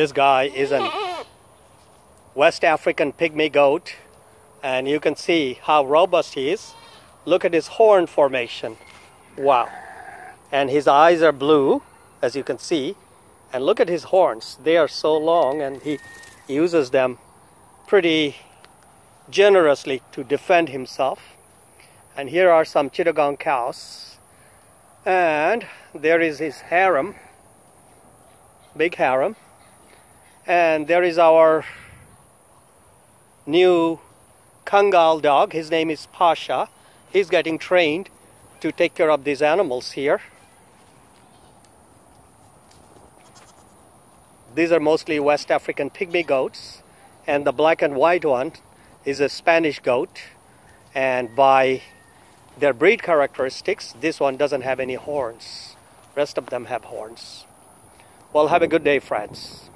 This guy is a West African pygmy goat and you can see how robust he is. Look at his horn formation. Wow. And his eyes are blue as you can see. And look at his horns. They are so long and he uses them pretty generously to defend himself. And here are some Chittagong cows. And there is his harem, big harem. And there is our new Kangal dog. His name is Pasha. He's getting trained to take care of these animals here. These are mostly West African pygmy goats. And the black and white one is a Spanish goat. And by their breed characteristics, this one doesn't have any horns. Rest of them have horns. Well, have a good day, friends.